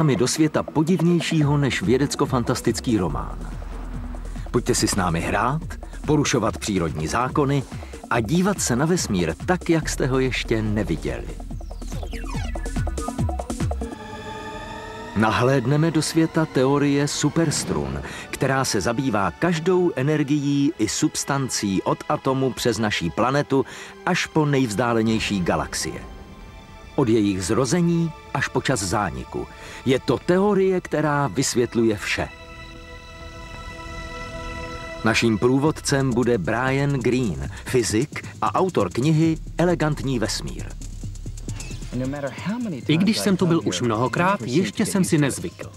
námi do světa podivnějšího než vědecko-fantastický román. Pojďte si s námi hrát, porušovat přírodní zákony a dívat se na vesmír tak, jak jste ho ještě neviděli. Nahlédneme do světa teorie superstrun, která se zabývá každou energií i substancí od atomu přes naší planetu až po nejvzdálenější galaxie. Od jejich zrození až po čas zániku. Je to teorie, která vysvětluje vše. Naším průvodcem bude Brian Greene, fyzik a autor knihy Elegantní vesmír. I když jsem tu byl už mnohokrát, ještě jsem si nezvykl.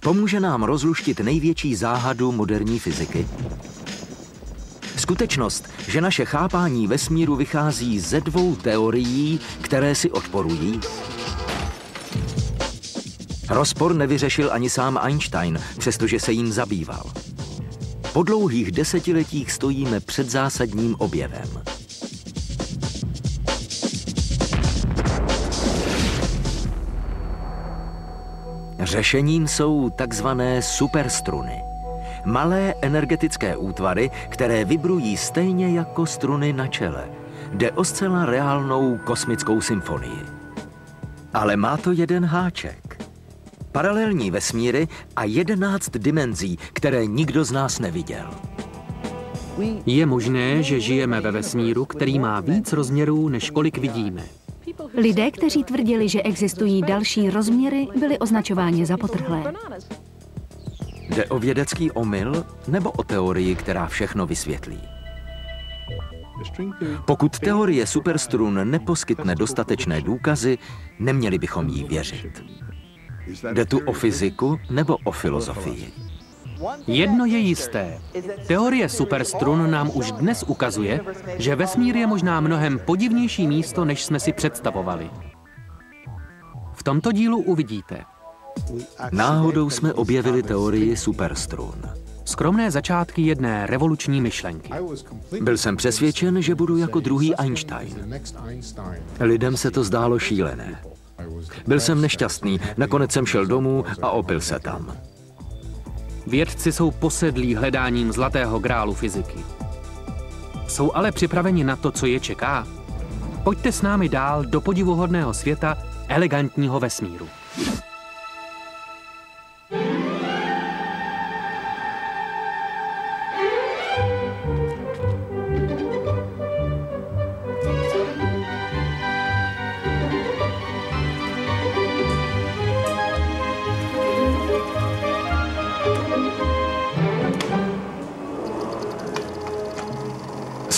Pomůže nám rozluštit největší záhadu moderní fyziky? Skutečnost, že naše chápání vesmíru vychází ze dvou teorií, které si odporují? Rozpor nevyřešil ani sám Einstein, přestože se jim zabýval. Po dlouhých desetiletích stojíme před zásadním objevem. Řešením jsou takzvané superstruny. Malé energetické útvary, které vibrují stejně jako struny na čele. Jde o zcela reálnou kosmickou symfonii. Ale má to jeden háček. Paralelní vesmíry a jedenáct dimenzí, které nikdo z nás neviděl. Je možné, že žijeme ve vesmíru, který má víc rozměrů, než kolik vidíme. Lidé, kteří tvrdili, že existují další rozměry, byli označováni za potrhlé. Jde o vědecký omyl nebo o teorii, která všechno vysvětlí? Pokud teorie superstrun neposkytne dostatečné důkazy, neměli bychom jí věřit. Jde tu o fyziku nebo o filozofii? Jedno je jisté. Teorie superstrun nám už dnes ukazuje, že vesmír je možná mnohem podivnější místo, než jsme si představovali. V tomto dílu uvidíte. Náhodou jsme objevili teorii superstrun. Skromné začátky jedné revoluční myšlenky. Byl jsem přesvědčen, že budu jako druhý Einstein. Lidem se to zdálo šílené. Byl jsem nešťastný, nakonec jsem šel domů a opil se tam. Vědci jsou posedlí hledáním zlatého grálu fyziky. Jsou ale připraveni na to, co je čeká? Pojďte s námi dál do podivuhodného světa elegantního vesmíru.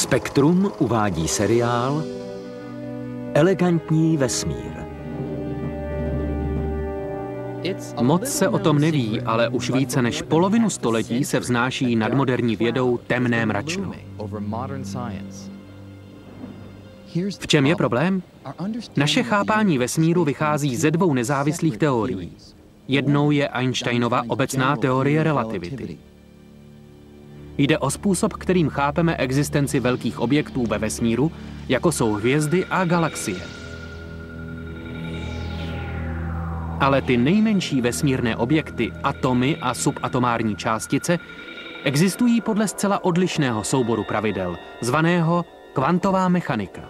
Spektrum uvádí seriál Elegantní vesmír. Moc se o tom neví, ale už více než polovinu století se vznáší nad moderní vědou temné mračno. V čem je problém? Naše chápání vesmíru vychází ze dvou nezávislých teorií. Jednou je Einsteinova obecná teorie relativity. Jde o způsob, kterým chápeme existenci velkých objektů ve vesmíru, jako jsou hvězdy a galaxie. Ale ty nejmenší vesmírné objekty, atomy a subatomární částice, existují podle zcela odlišného souboru pravidel, zvaného kvantová mechanika.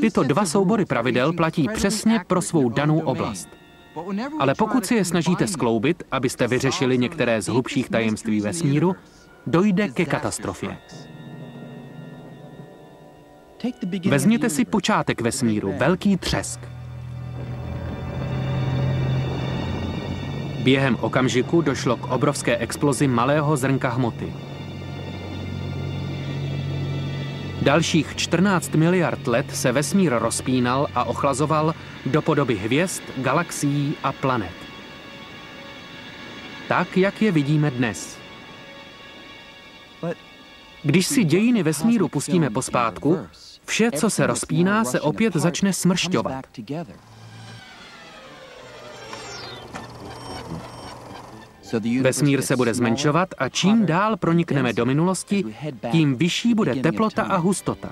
Tyto dva soubory pravidel platí přesně pro svou danou oblast – ale pokud si je snažíte skloubit, abyste vyřešili některé z hlubších tajemství vesmíru, dojde ke katastrofě. Vezměte si počátek vesmíru, velký třesk. Během okamžiku došlo k obrovské explozi malého zrnka hmoty. Dalších 14 miliard let se vesmír rozpínal a ochlazoval do podoby hvězd, galaxií a planet. Tak, jak je vidíme dnes. Když si dějiny vesmíru pustíme pospátku, vše, co se rozpíná, se opět začne smršťovat. Vesmír se bude zmenšovat a čím dál pronikneme do minulosti, tím vyšší bude teplota a hustota.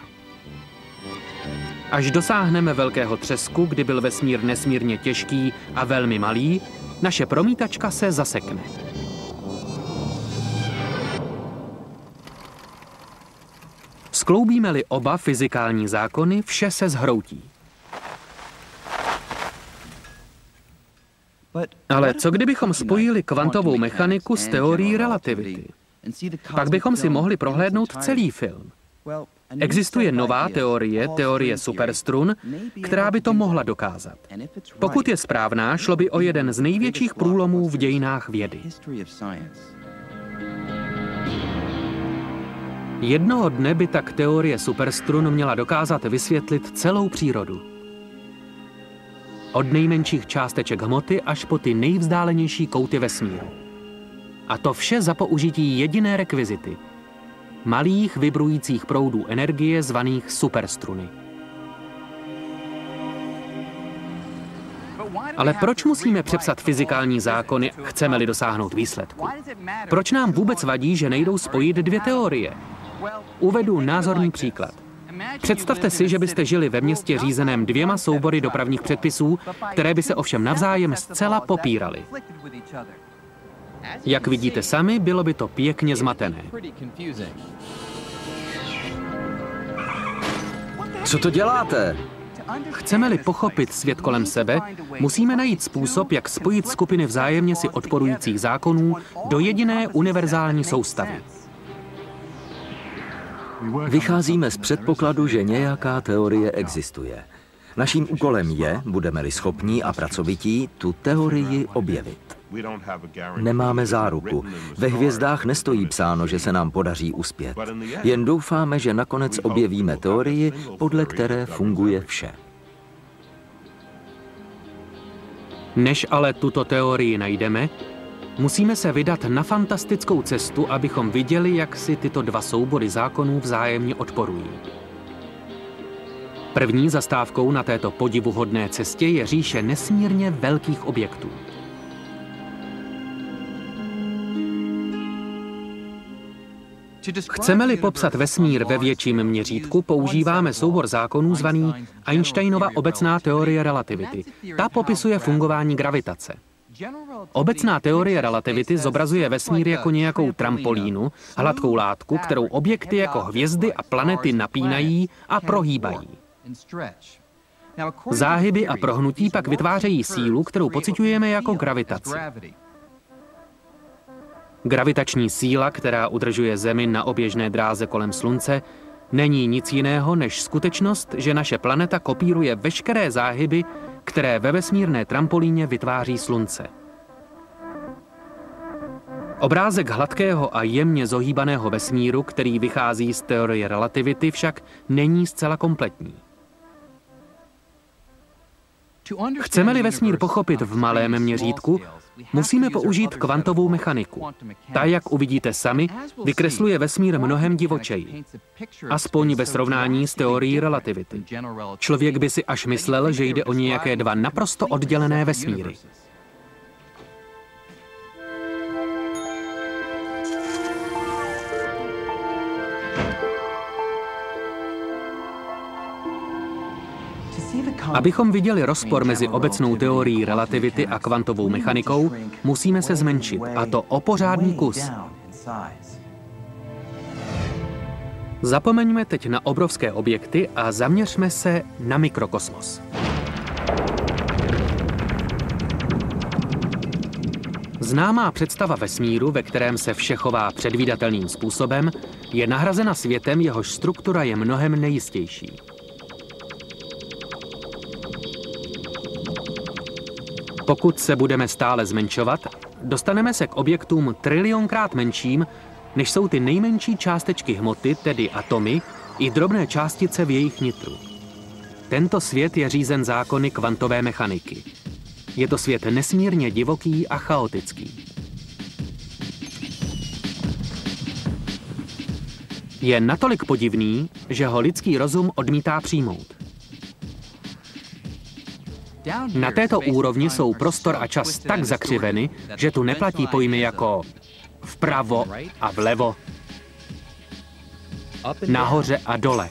Až dosáhneme velkého třesku, kdy byl vesmír nesmírně těžký a velmi malý, naše promítačka se zasekne. Skloubíme-li oba fyzikální zákony, vše se zhroutí. Ale co kdybychom spojili kvantovou mechaniku s teorií relativity? Pak bychom si mohli prohlédnout celý film. Existuje nová teorie, teorie superstrun, která by to mohla dokázat. Pokud je správná, šlo by o jeden z největších průlomů v dějinách vědy. Jednoho dne by tak teorie superstrun měla dokázat vysvětlit celou přírodu. Od nejmenších částeček hmoty až po ty nejvzdálenější kouty vesmíru. A to vše za použití jediné rekvizity – malých vibrujících proudů energie zvaných superstruny. Ale proč musíme přepsat fyzikální zákony, chceme-li dosáhnout výsledku? Proč nám vůbec vadí, že nejdou spojit dvě teorie? Uvedu názorný příklad. Představte si, že byste žili ve městě řízeném dvěma soubory dopravních předpisů, které by se ovšem navzájem zcela popíraly. Jak vidíte sami, bylo by to pěkně zmatené. Co to děláte? Chceme-li pochopit svět kolem sebe, musíme najít způsob, jak spojit skupiny vzájemně si odporujících zákonů do jediné univerzální soustavy. Vycházíme z předpokladu, že nějaká teorie existuje. Naším úkolem je, budeme-li schopní a pracovití, tu teorii objevit. Nemáme záruku. Ve hvězdách nestojí psáno, že se nám podaří uspět. Jen doufáme, že nakonec objevíme teorii, podle které funguje vše. Než ale tuto teorii najdeme, musíme se vydat na fantastickou cestu, abychom viděli, jak si tyto dva soubory zákonů vzájemně odporují. První zastávkou na této podivuhodné cestě je říše nesmírně velkých objektů. Chceme-li popsat vesmír ve větším měřítku, používáme soubor zákonů zvaný Einsteinova obecná teorie relativity. Ta popisuje fungování gravitace. Obecná teorie relativity zobrazuje vesmír jako nějakou trampolínu, hladkou látku, kterou objekty jako hvězdy a planety napínají a prohýbají. Záhyby a prohnutí pak vytvářejí sílu, kterou pociťujeme jako gravitaci. Gravitační síla, která udržuje Zemi na oběžné dráze kolem Slunce, není nic jiného než skutečnost, že naše planeta kopíruje veškeré záhyby, které ve vesmírné trampolíně vytváří Slunce. Obrázek hladkého a jemně zohýbaného vesmíru, který vychází z teorie relativity, však není zcela kompletní. Chceme-li vesmír pochopit v malém měřítku, Musíme použít kvantovou mechaniku. Ta, jak uvidíte sami, vykresluje vesmír mnohem divočeji. Aspoň ve srovnání s teorií relativity. Člověk by si až myslel, že jde o nějaké dva naprosto oddělené vesmíry. Abychom viděli rozpor mezi obecnou teorií relativity a kvantovou mechanikou, musíme se zmenšit, a to o pořádný kus. Zapomeňme teď na obrovské objekty a zaměřme se na mikrokosmos. Známá představa vesmíru, ve kterém se vše chová předvídatelným způsobem, je nahrazena světem, jehož struktura je mnohem nejistější. Pokud se budeme stále zmenšovat, dostaneme se k objektům trilionkrát menším, než jsou ty nejmenší částečky hmoty, tedy atomy, i drobné částice v jejich nitru. Tento svět je řízen zákony kvantové mechaniky. Je to svět nesmírně divoký a chaotický. Je natolik podivný, že ho lidský rozum odmítá přijmout. Na této úrovni jsou prostor a čas tak zakřiveny, že tu neplatí pojmy jako vpravo a vlevo, nahoře a dole.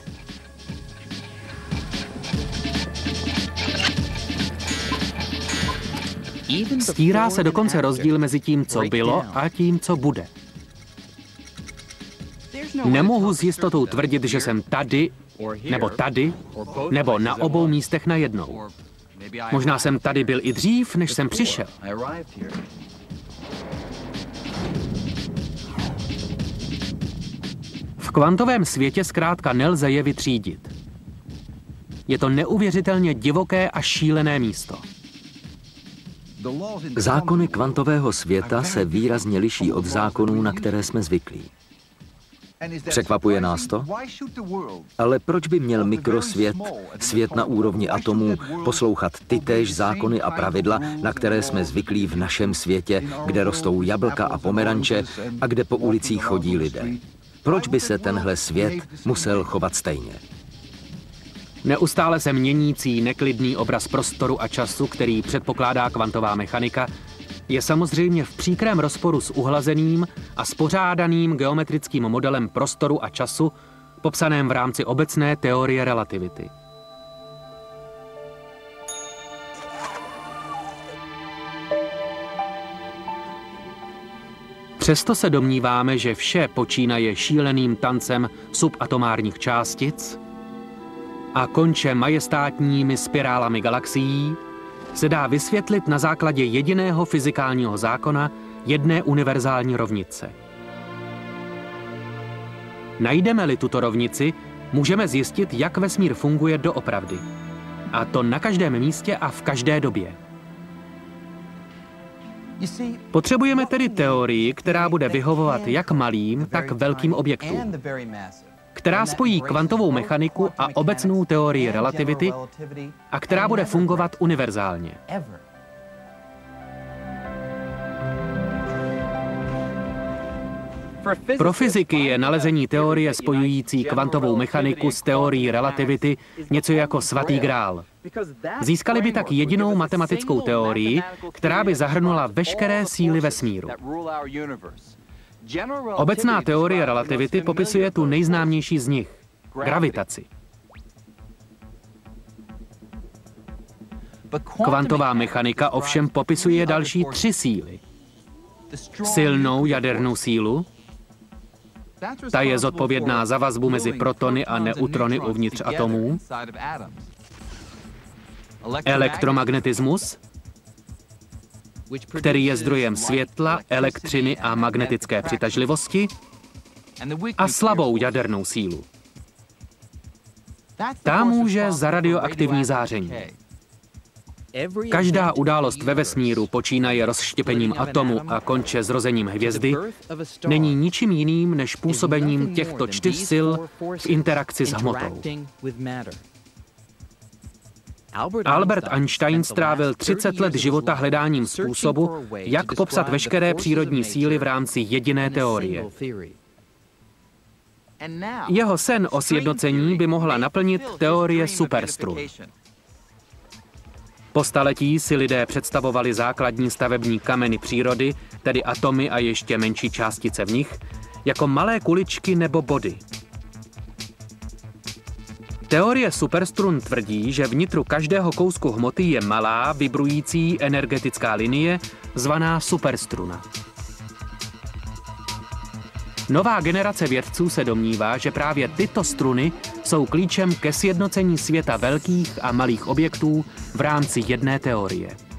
Stírá se dokonce rozdíl mezi tím, co bylo a tím, co bude. Nemohu s jistotou tvrdit, že jsem tady, nebo tady, nebo na obou místech najednou. Možná jsem tady byl i dřív, než jsem přišel. V kvantovém světě zkrátka nelze je vytřídit. Je to neuvěřitelně divoké a šílené místo. Zákony kvantového světa se výrazně liší od zákonů, na které jsme zvyklí. Překvapuje nás to? Ale proč by měl mikrosvět, svět na úrovni atomů, poslouchat tytéž zákony a pravidla, na které jsme zvyklí v našem světě, kde rostou jablka a pomeranče a kde po ulicích chodí lidé? Proč by se tenhle svět musel chovat stejně? Neustále se měnící neklidný obraz prostoru a času, který předpokládá kvantová mechanika, je samozřejmě v příkrém rozporu s uhlazeným a spořádaným geometrickým modelem prostoru a času, popsaném v rámci obecné teorie relativity. Přesto se domníváme, že vše počínaje šíleným tancem subatomárních částic a konče majestátními spirálami galaxií, se dá vysvětlit na základě jediného fyzikálního zákona jedné univerzální rovnice. Najdeme-li tuto rovnici, můžeme zjistit, jak vesmír funguje doopravdy. A to na každém místě a v každé době. Potřebujeme tedy teorii, která bude vyhovovat jak malým, tak velkým objektům která spojí kvantovou mechaniku a obecnou teorii relativity a která bude fungovat univerzálně. Pro fyziky je nalezení teorie spojující kvantovou mechaniku s teorií relativity něco jako svatý grál. Získali by tak jedinou matematickou teorii, která by zahrnula veškeré síly vesmíru. Obecná teorie relativity popisuje tu nejznámější z nich – gravitaci. Kvantová mechanika ovšem popisuje další tři síly. Silnou jadernou sílu, ta je zodpovědná za vazbu mezi protony a neutrony uvnitř atomů, elektromagnetismus, který je zdrojem světla, elektřiny a magnetické přitažlivosti a slabou jadernou sílu. Ta může za radioaktivní záření. Každá událost ve vesmíru počínaje rozštěpením atomu a konče zrozením hvězdy není ničím jiným než působením těchto čtyř sil v interakci s hmotou. Albert Einstein strávil 30 let života hledáním způsobu, jak popsat veškeré přírodní síly v rámci jediné teorie. Jeho sen o sjednocení by mohla naplnit teorie superstrun. Po staletí si lidé představovali základní stavební kameny přírody, tedy atomy a ještě menší částice v nich, jako malé kuličky nebo body – Teorie superstrun tvrdí, že vnitru každého kousku hmoty je malá, vibrující energetická linie, zvaná superstruna. Nová generace vědců se domnívá, že právě tyto struny jsou klíčem ke sjednocení světa velkých a malých objektů v rámci jedné teorie.